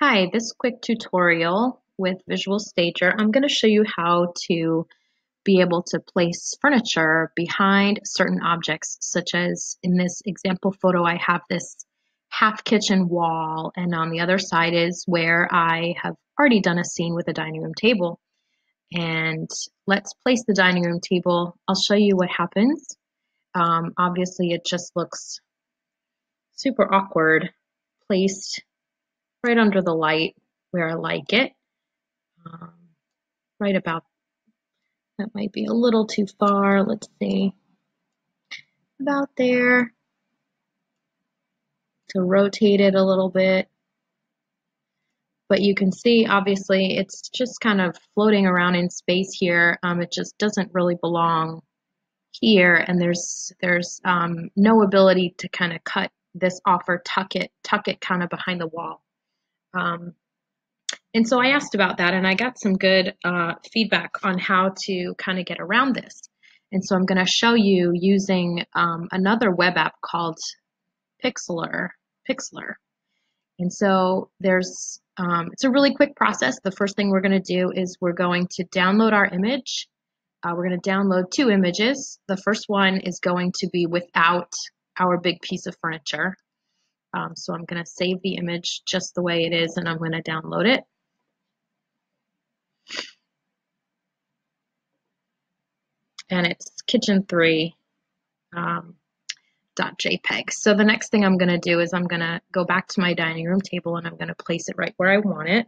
Hi, this quick tutorial with VisualStager, I'm going to show you how to be able to place furniture behind certain objects, such as in this example photo, I have this half kitchen wall, and on the other side is where I have already done a scene with a dining room table. And let's place the dining room table. I'll show you what happens. Um, obviously, it just looks super awkward placed right under the light where I like it. Um, right about, that might be a little too far. Let's see. About there. To rotate it a little bit. But you can see, obviously, it's just kind of floating around in space here. Um, it just doesn't really belong here, and there's there's um, no ability to kind of cut this off or tuck it tuck it kind of behind the wall. Um, and so I asked about that and I got some good uh, feedback on how to kind of get around this. And so I'm going to show you using um, another web app called Pixlr. Pixlr. And so there's, um, it's a really quick process. The first thing we're going to do is we're going to download our image. Uh, we're going to download two images. The first one is going to be without our big piece of furniture. Um, so I'm going to save the image just the way it is and I'm going to download it. And it's kitchen 3 um, .jpeg. So the next thing I'm going to do is I'm going to go back to my dining room table and I'm going to place it right where I want it.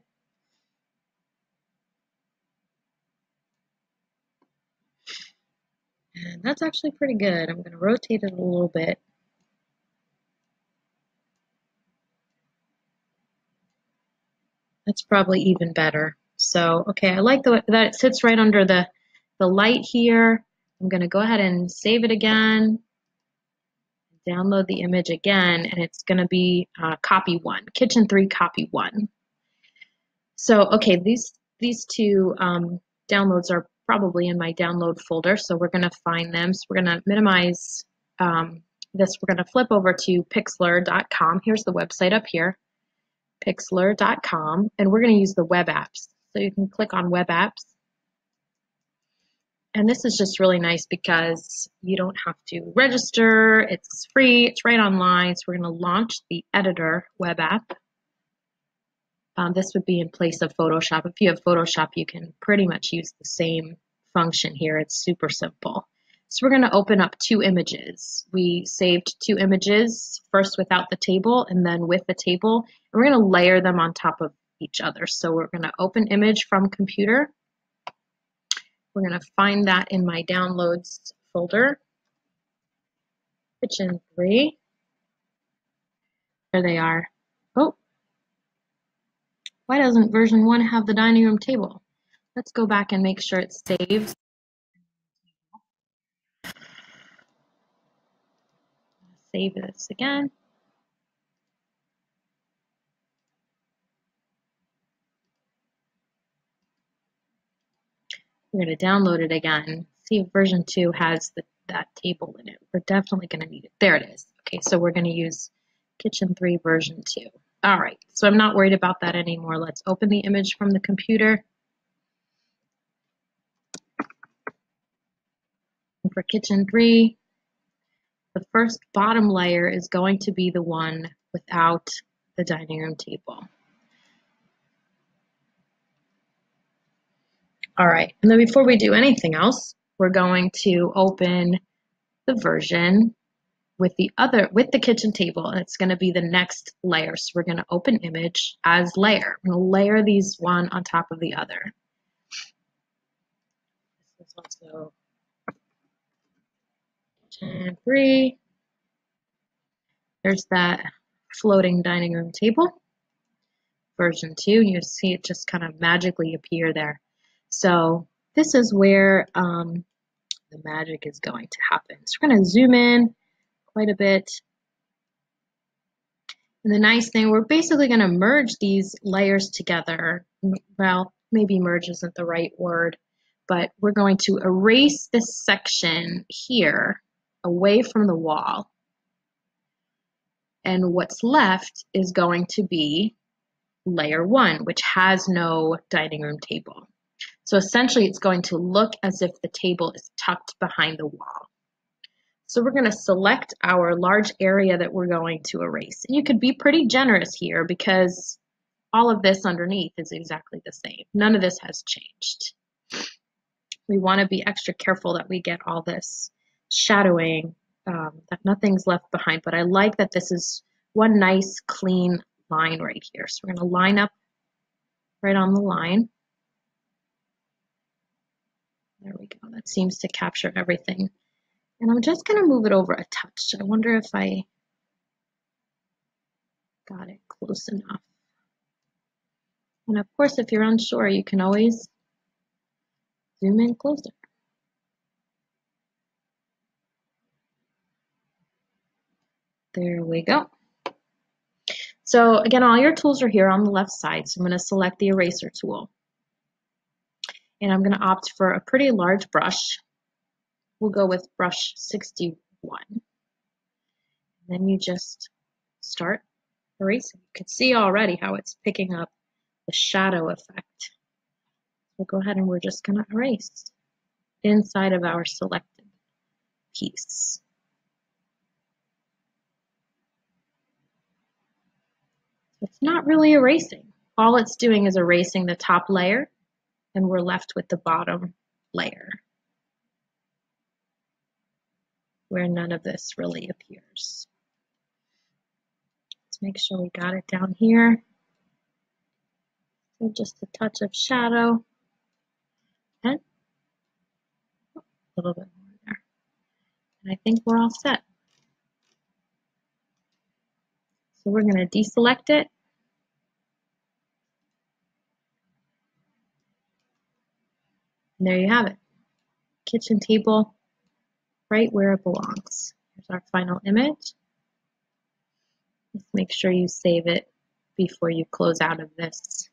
And that's actually pretty good. I'm going to rotate it a little bit. That's probably even better. So, okay, I like the, that it sits right under the, the light here. I'm to go ahead and save it again, download the image again, and it's to be uh, copy one, kitchen three, copy one. So, okay, these, these two um, downloads are probably in my download folder, so we're to find them. So we're to minimize um, this. We're to flip over to pixlr.com. Here's the website up here pixlr.com, and we're going to use the web apps. So you can click on web apps. And this is just really nice because you don't have to register. It's free. It's right online. So we're going to launch the editor web app. Um, this would be in place of Photoshop. If you have Photoshop, you can pretty much use the same function here. It's super simple. So we're going to open up two images. We saved two images, first without the table and then with the table. And we're going to layer them on top of each other. So we're going to open image from computer. We're going to find that in my downloads folder. Kitchen 3. There they are. Oh, why doesn't version 1 have the dining room table? Let's go back and make sure it's saved. Save this again. We're going to download it again, see if version 2 has the, that table in it. We're definitely going to need it. There it is. Okay, so we're going to use Kitchen 3 version 2. All right, so I'm not worried about that anymore. Let's open the image from the computer. And for Kitchen 3, the first bottom layer is going to be the one without the dining room table. All right, and then before we do anything else, we're going to open the version with the other, with the kitchen table, and it's gonna be the next layer. So we're gonna open image as layer. I'm gonna layer these one on top of the other. This is also and three. There's that floating dining room table. Version two, you see it just kind of magically appear there. So this is where um, the magic is going to happen. So we're going to zoom in quite a bit. And the nice thing, we're basically going to merge these layers together. Well, maybe merge isn't the right word, but we're going to erase this section here away from the wall. And what's left is going to be layer one, which has no dining room table. So essentially it's going to look as if the table is tucked behind the wall. So we're going to select our large area that we're going to erase. And you could be pretty generous here because all of this underneath is exactly the same. None of this has changed. We want to be extra careful that we get all this shadowing, um, that nothing's left behind. But I like that this is one nice clean line right here. So we're going to line up right on the line. There we go. That seems to capture everything. And I'm just going to move it over a touch. I wonder if I got it close enough. And of course, if you're unsure, you can always zoom in closer. There we go. So again, all your tools are here on the left side. So I'm going to select the eraser tool. And I'm going to opt for a pretty large brush. We'll go with brush 61. And then you just start erasing. You can see already how it's picking up the shadow effect. We'll go ahead and we're just going to erase inside of our selected piece. It's not really erasing. All it's doing is erasing the top layer and we're left with the bottom layer where none of this really appears. Let's make sure we got it down here. So just a touch of shadow and a little bit more there. And I think we're all set. So we're going to deselect it. And there you have it. Kitchen table right where it belongs. Here's our final image. Just make sure you save it before you close out of this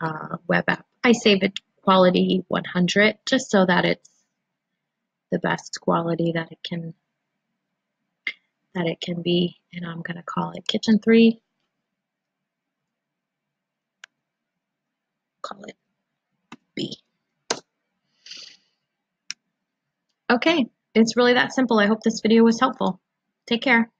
uh, web app. I save it quality 100 just so that it's the best quality that it can that it can be and I'm going to call it kitchen 3 call it B. Okay it's really that simple. I hope this video was helpful. Take care